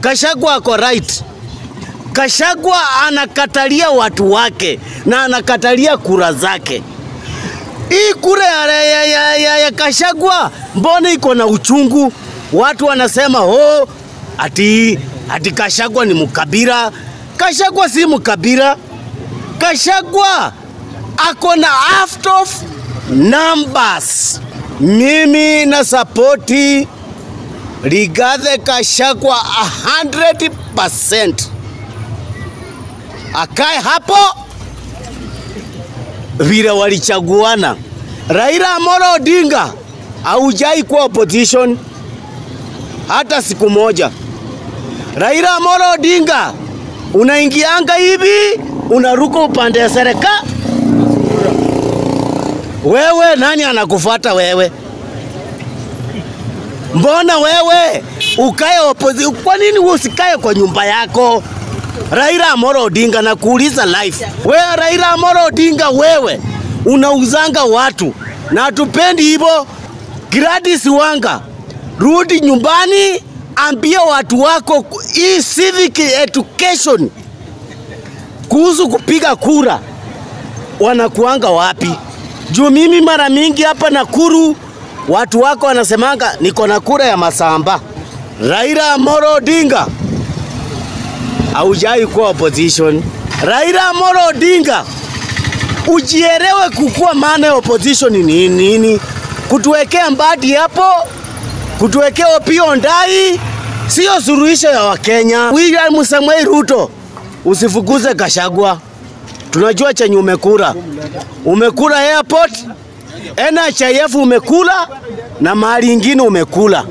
Kashagwa ako right. Kashagwa anakatalia watu wake na anakatalia kura zake. Hii kura ya, ya, ya, ya, ya Kashagwa mbona iko na uchungu? Watu wanasema oh, ati, ati Kashagwa ni mkabira. Kashagwa si mkabira. Kashagwa ako na aft of numbers. Mimi na sapoti Rigathi Gachagua 100%. Akae hapo vile walichaguana. Raila Amolo Odinga haujai kuwa opposition hata siku moja. Raila Amolo Odinga unaingianga hivi unaruka upande ya serikali. Wewe nani anakufuata wewe? Mbona wewe ukae opposition? Kwa nini wewe usikae kwa nyumba yako? Raila Amolo Odinga na kuuliza life. Wewe Raila Amolo Odinga wewe unauzanga watu na tupendi hivyo. Gladys Wanga, rudi nyumbani, ambia watu wako hii civic education kuhusu kupiga kura wanakuanga wapi? Juu mimi mara mingi hapa Nakuru watu wako wanasemanga niko na kura ya Masamba. Raila Amolo Odinga haujai kuwa opposition. Raila Amolo Odinga ujielewe kukuwa maana ya opposition ni nini? Kutuwekea Mbadi hapo, kutuwekea Opiyo Ndai sio suluhisho ya Wakenya. William Samoei Ruto, usifukuze Gachagua, tunajua chenye umekula. Umekula airport, NHIF umekula na mahali ingine umekula.